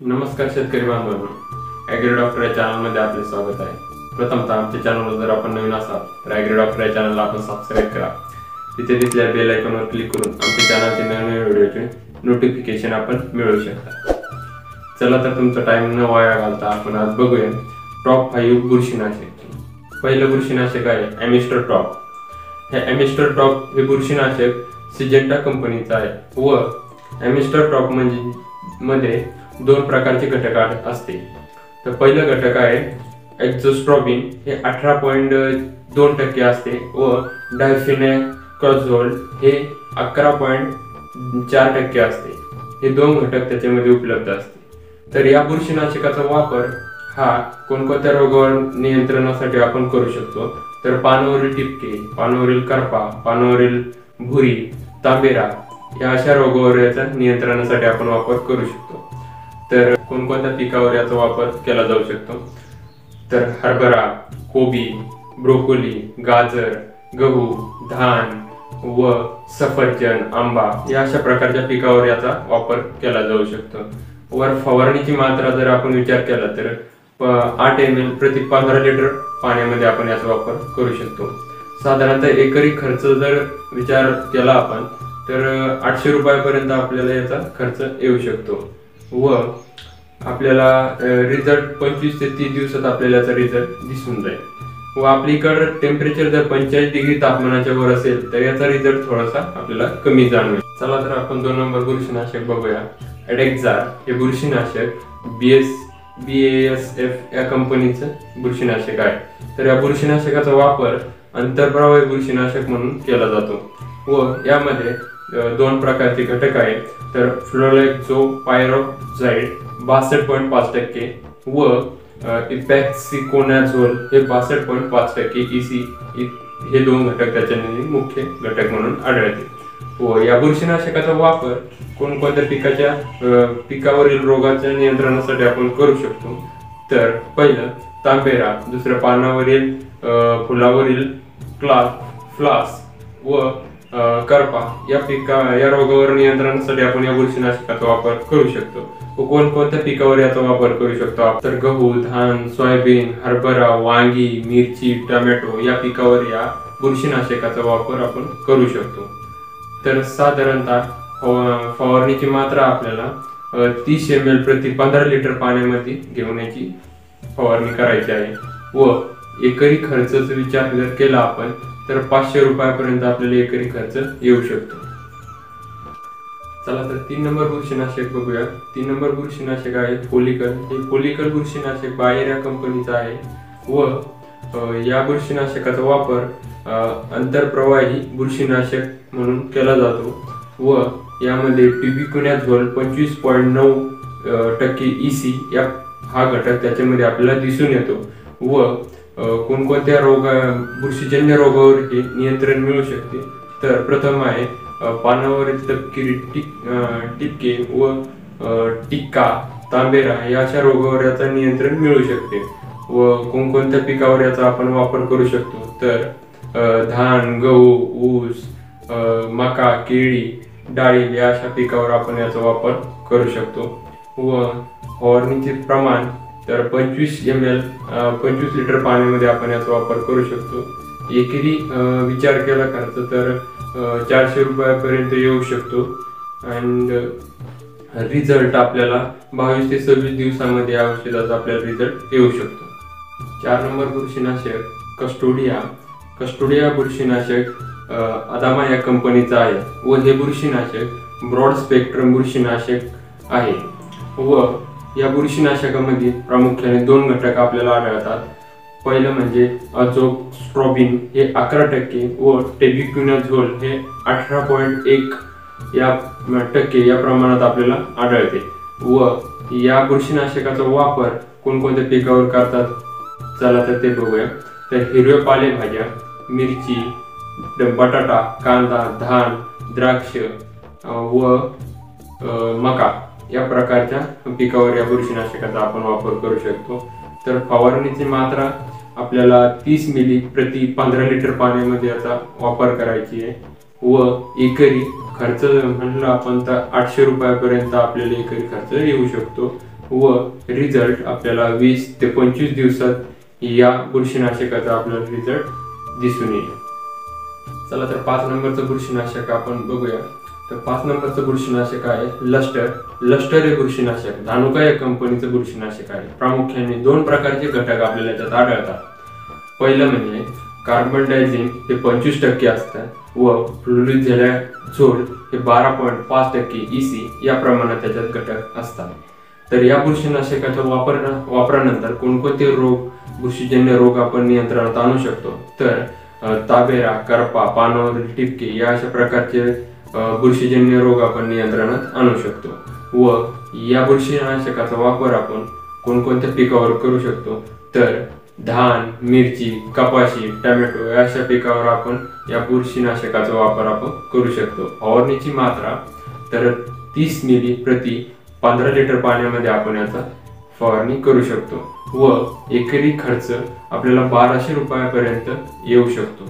नमस्कार शेतकरी बांधवांनो. ॲग्री डॉक्टर या चॅनलमध्ये आपले स्वागत आहे. प्रथमतः आमच्या चॅनलवर जर आपण नवीन असाल तर ॲग्री डॉक्टर या चॅनलला आपण सबस्क्राईब करा. तिथे तिथल्या बेल आयकॉनवर क्लिक करून आमच्या चॅनलचे नवीन व्हिडिओचे नोटिफिकेशन आपण मिळवू शकता. चला तर तुमचा टाइम न वाया घालता आपण आज बघूया टॉप फाईव्ह बुरशीनाशक. पहिलं बुरशीनाशक आहे ॲमिस्टर टॉप हे ॲमिस्टर टॉप हे बुरशीनाशक सिजेंटा कंपनीचं आहे व ॲमिस्टर टॉप म्हणजे मध्ये दोन प्रकारचे घटक असते. तर पहिलं घटक आहे एक्झोस्ट्रॉबिन हे अठरा पॉईंट दोन टक्के असते व डायफिनॅकॉझोल हे अकरा पॉईंट चार टक्के असते. हे दोन घटक त्याच्यामध्ये उपलब्ध असते. तर या बुरशीनाशकाचा वापर हा कोणकोणत्या रोगावर नियंत्रणासाठी आपण करू शकतो? तर पानावरील टिपके पानावरील करपा पानावरील भुरी तांबेरा या अशा रोगावर याचा नियंत्रणासाठी आपण वापर करू शकतो. तर कोणकोणत्या पिकावर याचा वापर केला जाऊ शकतो? तर हरभरा कोबी ब्रोकोली गाजर गहू धान व सफरचंद आंबा या अशा प्रकारच्या पिकावर याचा वापर केला जाऊ शकतो. वर फवारणीची मात्रा जर आपण विचार केला तर आठ एम एल प्रति पंधरा लिटर पाण्यामध्ये आपण याचा वापर करू शकतो. साधारणतः एकरी खर्च जर विचार केला आपण तर आठशे रुपयापर्यंत आपल्याला याचा खर्च येऊ शकतो. व आपल्याला रिझल्ट पंचवीस ते तीस दिवसात आपल्याला याचा रिझल्ट दिसून जाईल. व आपलीकडं टेम्परेचर जर पंचेचाळीस डिग्री तापमानाच्या वर असेल तर याचा रिझल्ट थोडासा आपल्याला कमी जाणवेल. चला तर आपण दोन नंबर बुरशीनाशक बघूया. एडेक्झार हे बुरशीनाशक B S B S F या कंपनीचं बुरशीनाशक आहे. तर या बुरशीनाशकाचा वापर आंतरप्रवाही बुरशीनाशक म्हणून केला जातो. व यामध्ये दोन प्रकारचे घटक आहेत. तर फ्लोलेक्झो पायरोक्साइड बासष्ट पॉईंट पाच टक्के व इपॅक्सिकोनॅझोल हे बासष्ट पॉईंट पाच टक्के इसी e, हे दोन घटक त्याच्यामध्ये मुख्य घटक म्हणून आढळते. व या बुरशीनाशकाचा वापर कोणकोणत्या पिकाच्या पिकावरील रोगाच्या नियंत्रणासाठी आपण करू शकतो. तर पहिलं तांबेरा. दुसरं पानावरील फुलावरील क्लास फ्लास व करपा. या पिका या रोगावर नियंत्रणासाठी आपण या बुरशीनाशकाचा वापर करू शकतो. व कोणकोणत्या पिकावर याचा वापर करू शकतो तर गहू धान सोयाबीन हरभरा वांगी मिरची टोमॅटो या पिकावर या बुरशीनाशकाचा वापर आपण करू शकतो. तर साधारणतः फवारणीची मात्रा आपल्याला तीस एम एल प्रति पंधरा लिटर पाण्यामध्ये घेऊन याची फवारणी करायची आहे. व एकरी खर्चाचा विचार जर केला आपण तर पाचशे रुपयापर्यंत आपल्याला एकरी खर्च येऊ शकतो. चला तर तीन नंबर बुरशीनाशक बघूया. तीन नंबर बुरशीनाशक आहे पोलिकल हे पोलिकल बुरशीनाशक बायर या कंपनीचं आहे व या बुरशीनाशकाचा वापर आंतरप्रवाही बुरशीनाशक म्हणून केला जातो व यामध्ये ट्युबिकुनॅझोल पंचवीस पॉईंट नऊ टक्के टक्के इसी या हा घटक त्याच्यामध्ये आपल्याला दिसून येतो व कोणकोणत्या रोगा बुरशीजन्य रोगावर नियंत्रण मिळू शकते? तर प्रथम आहे पानावरील तपकिरी टिक टिक्के टिपके व टिक्का तांबेरा या अशा रोगावर याचा नियंत्रण मिळू शकते. व कोणकोणत्या पिकावर याचा आपण वापर करू शकतो? तर धान गहू ऊस मका केळी डाळी या अशा पिकावर आपण याचा वापर करू शकतो. व फवारणीचे प्रमाण तर पंचवीस एम एल पंचवीस लिटर पाण्यामध्ये आपण याचा वापर करू शकतो. एकेरी विचार केला खर्च तर चारशे रुपयापर्यंत येऊ शकतो. अँड रिझल्ट आपल्याला बावीस ते सव्वीस दिवसामध्ये या औषधाचा आपल्याला रिझल्ट येऊ शकतो. चार नंबर बुरशीनाशक कस्टोडिया. कस्टोडिया बुरशीनाशक अदामा या कंपनीचं आहे व हे बुरशीनाशक ब्रॉड स्पेक्ट्रम बुरशीनाशक आहे. व या बुरशीनाशकामध्ये प्रामुख्याने दोन घटक आपल्याला आढळतात. पहिलं म्हणजे अझोस्ट्रॉबिन हे अकरा टक्के व टेबिक्युनाझोल हे अठरा पॉईंट एक या टक्के या प्रमाणात आपल्याला आढळते. व या बुरशीनाशकाचा वापर कोणकोणत्या पिकावर करतात? चला तर ते बघूया. तर हिरव्या पालेभाज्या मिरची बटाटा कांदा धान द्राक्ष व मका. या प्रकारच्या पिकावर या बुरशीनाशकाचा आपण वापर करू शकतो. तर फवारणीची मात्रा आपल्याला तीस मिली प्रति पंधरा लिटर पाण्यामध्ये याचा वापर करायची आहे. व एकरी खर्च म्हणलं आपण तर आठशे रुपयापर्यंत आपल्याला एकरी खर्च येऊ शकतो. व रिझल्ट आपल्याला वीस ते पंचवीस दिवसात या बुरशीनाशकाचा आपल्याला रिझल्ट दिसून येईल. चला तर पाच नंबरचं बुरशीनाशक आपण बघूया. तर पाच नंबरचं बुरशीनाशक आहे लस्टर. लष्टर हे बुरशीनाशक धानुका या कंपनीचं बुरशीनाशक आहे. प्रामुख्याने दोन प्रकारचे घटक आपल्याला त्यात आढळतात. पहिलं म्हणजे कार्बन डायझिंग हे पंचवीस टक्के असतं व फ्लोरिझेला झोल हे बारा पॉईंट पाच टक्के इसी या प्रमाणात त्याच्यात घटक असतात. तर या बुरशीनाशकाच्या वापर वापरानंतर कोणकोणते रोग बुरशीजन्य रोग आपण नियंत्रणात आणू शकतो? तर ताबेरा करपा पानावरील टिपके या अशा प्रकारचे बुरशीजन्य रोग आपण नियंत्रणात आणू शकतो. व या बुरशीनाशकाचा वापर आपण कोणकोणत्या पिकावर करू शकतो? तर धान मिरची कपाशी टोमॅटो या अशा पिकावर आपण या बुरशीनाशकाचा वापर आपण करू शकतो. फवारणीची मात्रा तर तीस मिली प्रति पंधरा लिटर पाण्यामध्ये आपण याचा फवारणी करू शकतो व एकरी खर्च आपल्याला बाराशे रुपयापर्यंत येऊ शकतो.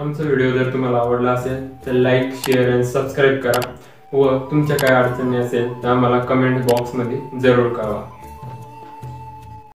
आमचा व्हिडिओ जर तुम्हाला आवडला असेल तर लाईक शेअर आणि सबस्क्राईब करा. व तुमच्या काय अडचणी असेल तर आम्हाला कमेंट बॉक्समध्ये जरूर कळवा.